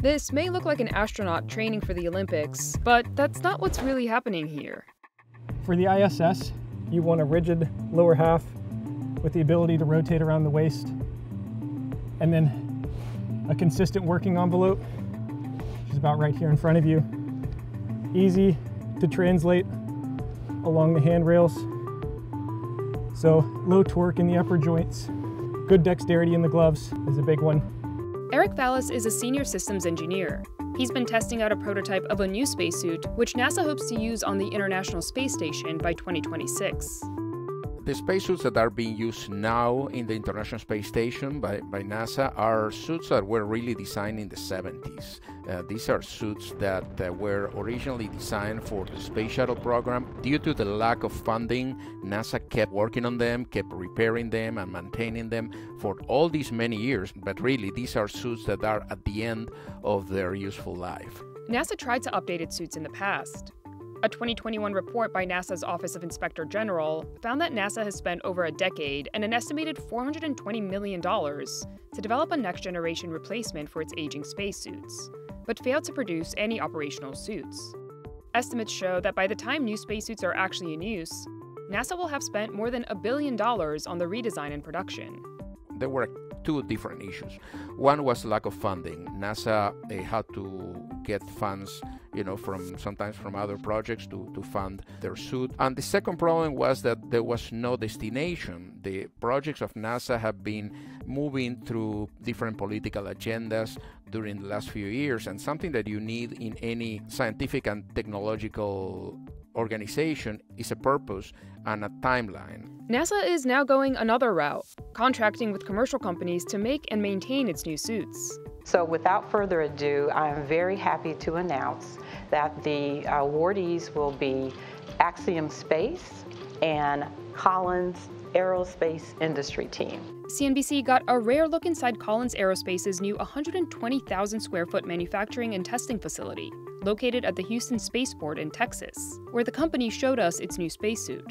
This may look like an astronaut training for the Olympics, but that's not what's really happening here. For the ISS, you want a rigid lower half with the ability to rotate around the waist, and then a consistent working envelope, which is about right here in front of you. Easy to translate along the handrails. So low torque in the upper joints, good dexterity in the gloves is a big one. Eric Vallis is a senior systems engineer. He's been testing out a prototype of a new spacesuit, which NASA hopes to use on the International Space Station by 2026. The spacesuits that are being used now in the International Space Station by, by NASA are suits that were really designed in the 70s. Uh, these are suits that uh, were originally designed for the Space Shuttle program. Due to the lack of funding, NASA kept working on them, kept repairing them, and maintaining them for all these many years. But really, these are suits that are at the end of their useful life. NASA tried to update its suits in the past. A 2021 report by NASA's Office of Inspector General found that NASA has spent over a decade and an estimated $420 million to develop a next generation replacement for its aging spacesuits, but failed to produce any operational suits. Estimates show that by the time new spacesuits are actually in use, NASA will have spent more than a billion dollars on the redesign and production. There were two different issues. One was lack of funding. NASA eh, had to get funds, you know, from sometimes from other projects to, to fund their suit. And the second problem was that there was no destination. The projects of NASA have been moving through different political agendas during the last few years, and something that you need in any scientific and technological organization is a purpose and a timeline. NASA is now going another route, contracting with commercial companies to make and maintain its new suits. So without further ado, I'm very happy to announce that the awardees will be Axiom Space and Collins Aerospace Industry Team. CNBC got a rare look inside Collins Aerospace's new 120,000 square foot manufacturing and testing facility, located at the Houston Spaceport in Texas, where the company showed us its new spacesuit.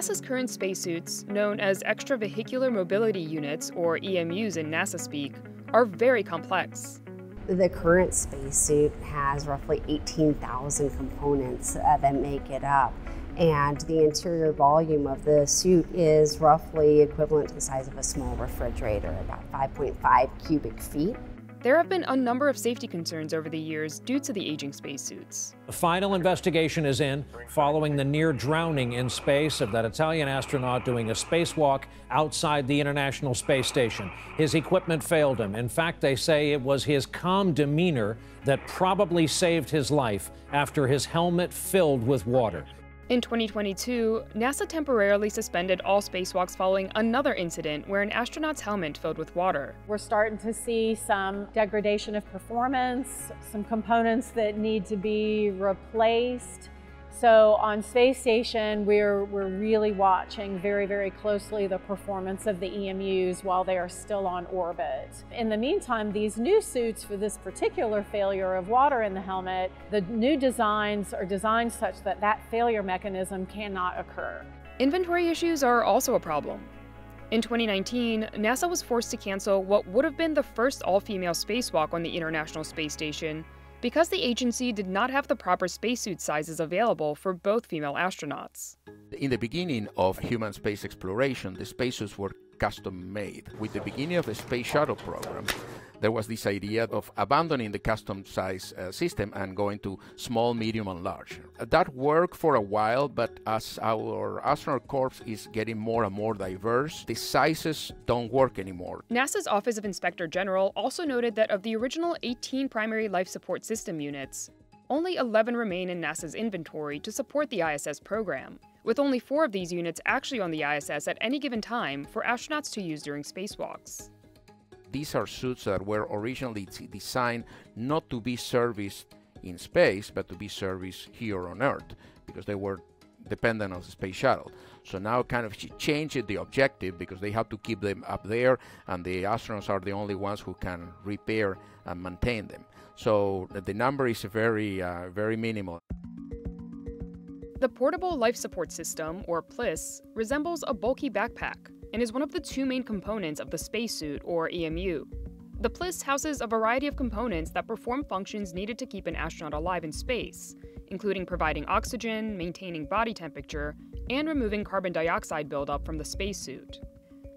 NASA's current spacesuits, known as extravehicular mobility units, or EMUs in NASA speak, are very complex. The current spacesuit has roughly 18,000 components uh, that make it up, and the interior volume of the suit is roughly equivalent to the size of a small refrigerator, about 5.5 cubic feet. There have been a number of safety concerns over the years due to the aging spacesuits. The final investigation is in following the near drowning in space of that Italian astronaut doing a spacewalk outside the International Space Station. His equipment failed him. In fact, they say it was his calm demeanor that probably saved his life after his helmet filled with water. In 2022, NASA temporarily suspended all spacewalks following another incident where an astronaut's helmet filled with water. We're starting to see some degradation of performance, some components that need to be replaced. So on space station, we're, we're really watching very, very closely the performance of the EMUs while they are still on orbit. In the meantime, these new suits for this particular failure of water in the helmet, the new designs are designed such that that failure mechanism cannot occur. Inventory issues are also a problem. In 2019, NASA was forced to cancel what would have been the first all female spacewalk on the International Space Station because the agency did not have the proper spacesuit sizes available for both female astronauts. In the beginning of human space exploration, the spacesuits were custom made. With the beginning of the Space Shuttle program, there was this idea of abandoning the custom size uh, system and going to small, medium, and large. That worked for a while, but as our astronaut corps is getting more and more diverse, the sizes don't work anymore. NASA's Office of Inspector General also noted that of the original 18 primary life support system units, only 11 remain in NASA's inventory to support the ISS program, with only four of these units actually on the ISS at any given time for astronauts to use during spacewalks these are suits that were originally designed not to be serviced in space, but to be serviced here on Earth, because they were dependent on the space shuttle. So now kind of she changed the objective because they have to keep them up there, and the astronauts are the only ones who can repair and maintain them. So the number is very, uh, very minimal. The Portable Life Support System, or PLSS, resembles a bulky backpack and is one of the two main components of the spacesuit, or EMU. The PLSS houses a variety of components that perform functions needed to keep an astronaut alive in space, including providing oxygen, maintaining body temperature, and removing carbon dioxide buildup from the spacesuit.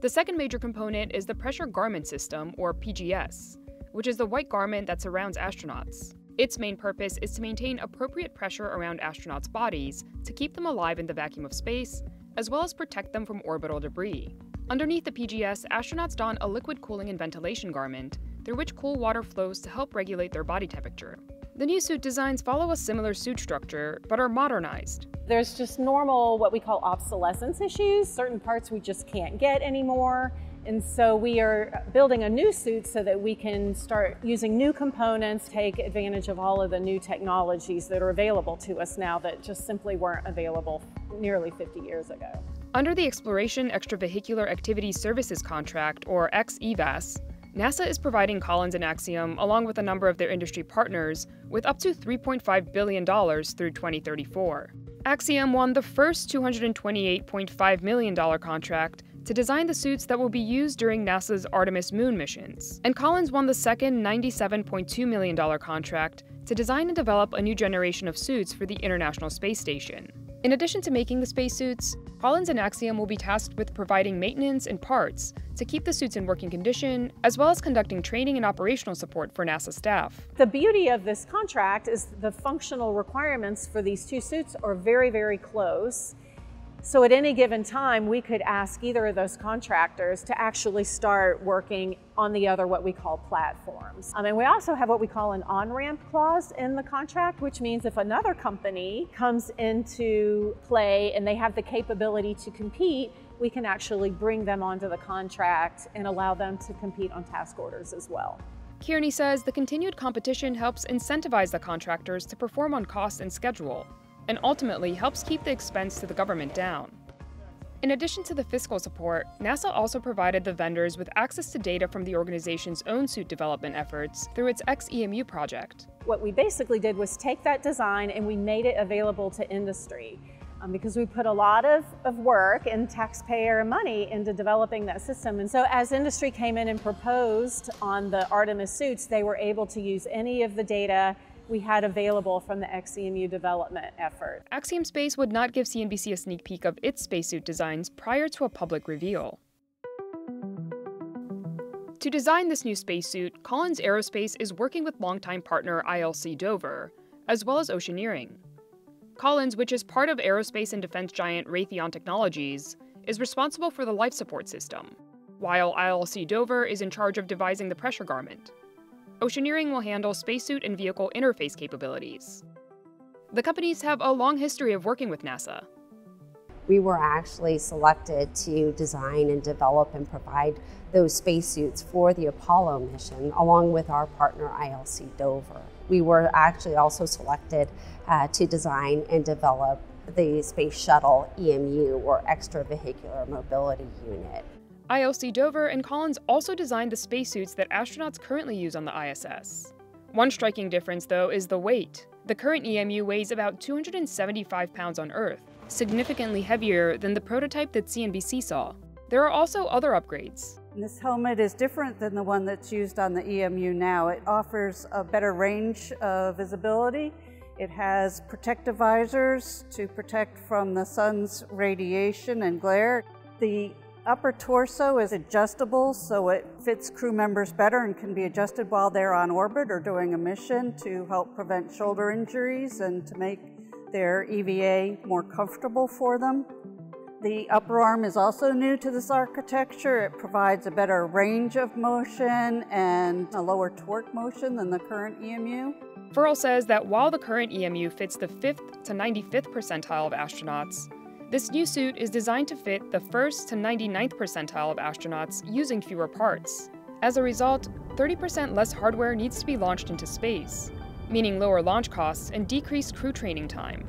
The second major component is the Pressure Garment System, or PGS, which is the white garment that surrounds astronauts. Its main purpose is to maintain appropriate pressure around astronauts' bodies to keep them alive in the vacuum of space, as well as protect them from orbital debris. Underneath the PGS, astronauts don a liquid cooling and ventilation garment, through which cool water flows to help regulate their body temperature. The new suit designs follow a similar suit structure, but are modernized. There's just normal, what we call obsolescence issues. Certain parts we just can't get anymore. And so we are building a new suit so that we can start using new components, take advantage of all of the new technologies that are available to us now that just simply weren't available nearly 50 years ago. Under the Exploration Extravehicular Activity Services Contract, or XEVAS, NASA is providing Collins and Axiom, along with a number of their industry partners, with up to $3.5 billion through 2034. Axiom won the first $228.5 million contract to design the suits that will be used during NASA's Artemis moon missions, and Collins won the second $97.2 million contract to design and develop a new generation of suits for the International Space Station. In addition to making the spacesuits, Collins and Axiom will be tasked with providing maintenance and parts to keep the suits in working condition, as well as conducting training and operational support for NASA staff. The beauty of this contract is the functional requirements for these two suits are very, very close. So at any given time, we could ask either of those contractors to actually start working on the other what we call platforms. Um, and we also have what we call an on-ramp clause in the contract, which means if another company comes into play and they have the capability to compete, we can actually bring them onto the contract and allow them to compete on task orders as well. Kearney says the continued competition helps incentivize the contractors to perform on cost and schedule, and ultimately helps keep the expense to the government down. In addition to the fiscal support, NASA also provided the vendors with access to data from the organization's own suit development efforts through its XEMU project. What we basically did was take that design and we made it available to industry. Um, because we put a lot of, of work and taxpayer money into developing that system. And so as industry came in and proposed on the Artemis suits, they were able to use any of the data we had available from the XEMU development effort. Axiom Space would not give CNBC a sneak peek of its spacesuit designs prior to a public reveal. To design this new spacesuit, Collins Aerospace is working with longtime partner ILC Dover, as well as Oceaneering. Collins, which is part of aerospace and defense giant Raytheon Technologies, is responsible for the life support system, while ILC Dover is in charge of devising the pressure garment. Oceaneering will handle spacesuit and vehicle interface capabilities. The companies have a long history of working with NASA. We were actually selected to design and develop and provide those spacesuits for the Apollo mission, along with our partner ILC Dover. We were actually also selected uh, to design and develop the Space Shuttle EMU, or Extravehicular Mobility Unit. ILC Dover and Collins also designed the spacesuits that astronauts currently use on the ISS. One striking difference, though, is the weight. The current EMU weighs about 275 pounds on Earth, significantly heavier than the prototype that CNBC saw. There are also other upgrades. This helmet is different than the one that's used on the EMU now. It offers a better range of visibility. It has protective visors to protect from the sun's radiation and glare. The upper torso is adjustable so it fits crew members better and can be adjusted while they're on orbit or doing a mission to help prevent shoulder injuries and to make their EVA more comfortable for them. The upper arm is also new to this architecture. It provides a better range of motion and a lower torque motion than the current EMU. Furl says that while the current EMU fits the 5th to 95th percentile of astronauts, this new suit is designed to fit the 1st to 99th percentile of astronauts using fewer parts. As a result, 30% less hardware needs to be launched into space, meaning lower launch costs and decreased crew training time.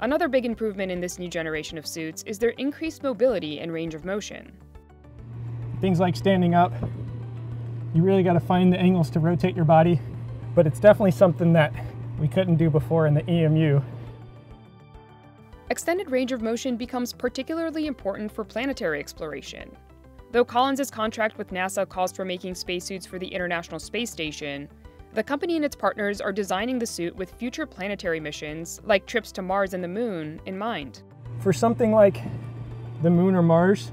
Another big improvement in this new generation of suits is their increased mobility and range of motion. Things like standing up, you really got to find the angles to rotate your body but it's definitely something that we couldn't do before in the EMU. Extended range of motion becomes particularly important for planetary exploration. Though Collins' contract with NASA calls for making spacesuits for the International Space Station, the company and its partners are designing the suit with future planetary missions, like trips to Mars and the Moon, in mind. For something like the Moon or Mars,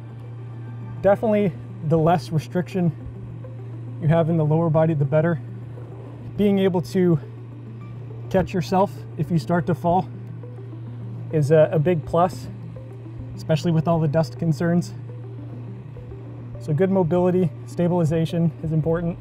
definitely the less restriction you have in the lower body, the better. Being able to catch yourself if you start to fall is a, a big plus, especially with all the dust concerns. So good mobility, stabilization is important.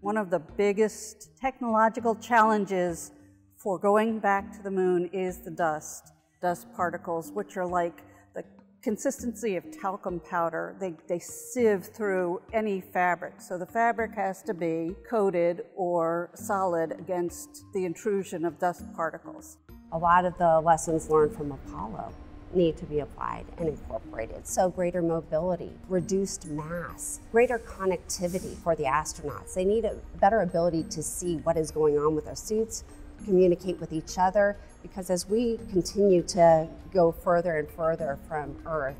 One of the biggest technological challenges for going back to the moon is the dust. Dust particles, which are like the consistency of talcum powder. They, they sieve through any fabric. So the fabric has to be coated or solid against the intrusion of dust particles. A lot of the lessons learned from Apollo need to be applied and incorporated. So greater mobility, reduced mass, greater connectivity for the astronauts. They need a better ability to see what is going on with their suits, communicate with each other, because as we continue to go further and further from Earth,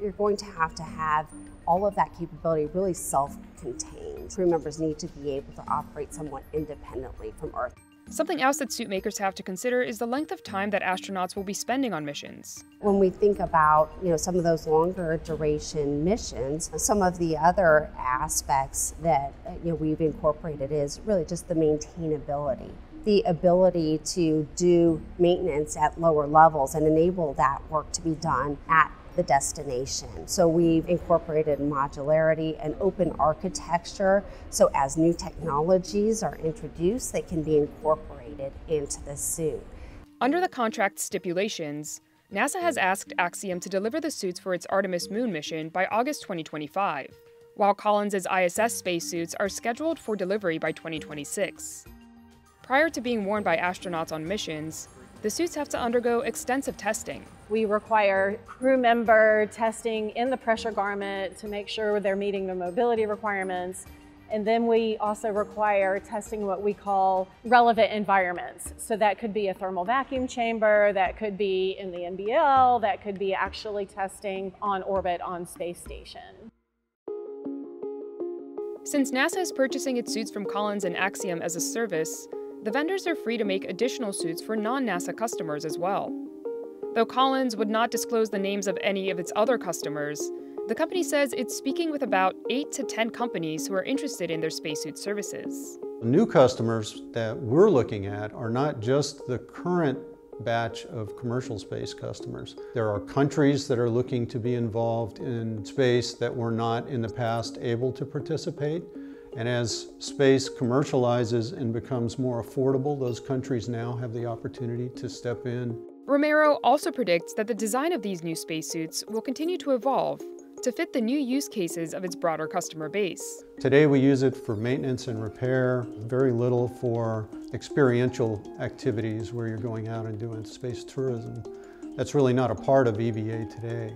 you're going to have to have all of that capability really self-contained. Crew members need to be able to operate somewhat independently from Earth. Something else that suit makers have to consider is the length of time that astronauts will be spending on missions. When we think about, you know, some of those longer duration missions, some of the other aspects that you know we've incorporated is really just the maintainability the ability to do maintenance at lower levels and enable that work to be done at the destination. So we've incorporated modularity and open architecture. So as new technologies are introduced, they can be incorporated into the suit. Under the contract stipulations, NASA has asked Axiom to deliver the suits for its Artemis moon mission by August 2025, while Collins' ISS spacesuits are scheduled for delivery by 2026. Prior to being worn by astronauts on missions, the suits have to undergo extensive testing. We require crew member testing in the pressure garment to make sure they're meeting the mobility requirements. And then we also require testing what we call relevant environments. So that could be a thermal vacuum chamber, that could be in the NBL, that could be actually testing on orbit on space station. Since NASA is purchasing its suits from Collins and Axiom as a service, the vendors are free to make additional suits for non NASA customers as well. Though Collins would not disclose the names of any of its other customers, the company says it's speaking with about 8 to 10 companies who are interested in their spacesuit services. New customers that we're looking at are not just the current batch of commercial space customers. There are countries that are looking to be involved in space that were not in the past able to participate. And as space commercializes and becomes more affordable, those countries now have the opportunity to step in. Romero also predicts that the design of these new spacesuits will continue to evolve to fit the new use cases of its broader customer base. Today we use it for maintenance and repair, very little for experiential activities where you're going out and doing space tourism. That's really not a part of EVA today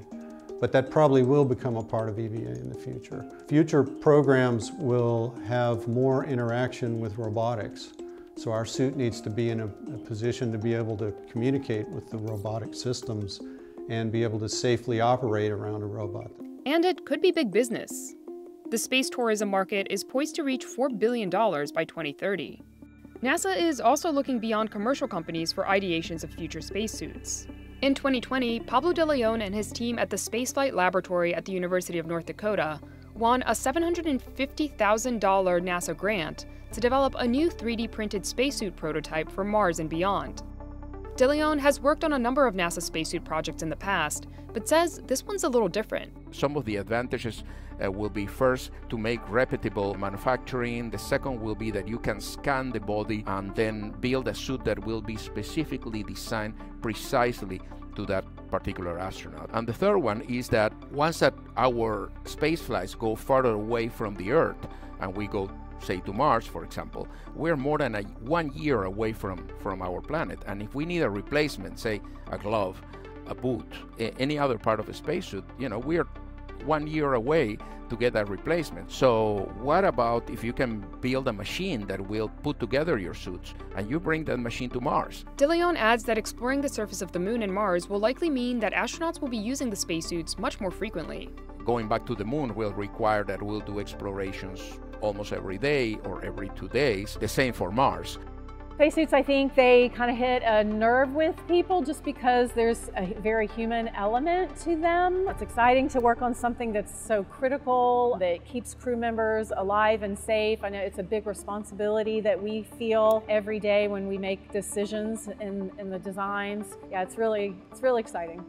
but that probably will become a part of EVA in the future. Future programs will have more interaction with robotics. So our suit needs to be in a, a, position to be able to communicate with the robotic systems and be able to safely operate around a robot. And it could be big business. The space tourism market is poised to reach $4 billion by 2030. NASA is also looking beyond commercial companies for ideations of future spacesuits. In 2020, Pablo de Leon and his team at the Spaceflight Laboratory at the University of North Dakota won a $750,000 NASA grant to develop a new 3D printed spacesuit prototype for Mars and beyond. De Leon has worked on a number of NASA spacesuit projects in the past, but says this one's a little different. Some of the advantages uh, will be first to make repeatable manufacturing. The second will be that you can scan the body and then build a suit that will be specifically designed precisely to that particular astronaut. And the third one is that once that our space flights go farther away from the Earth and we go say to Mars, for example, we're more than a one year away from, from our planet. And if we need a replacement, say a glove, a boot, any other part of a spacesuit, you know, we're one year away to get that replacement. So, what about if you can build a machine that will put together your suits and you bring that machine to Mars? DeLeon adds that exploring the surface of the moon and Mars will likely mean that astronauts will be using the spacesuits much more frequently. Going back to the moon will require that we'll do explorations almost every day or every two days. The same for Mars. Spacesuits, I think they kind of hit a nerve with people just because there's a very human element to them. It's exciting to work on something that's so critical, that keeps crew members alive and safe. I know it's a big responsibility that we feel every day when we make decisions in, in the designs. Yeah, it's really, it's really exciting.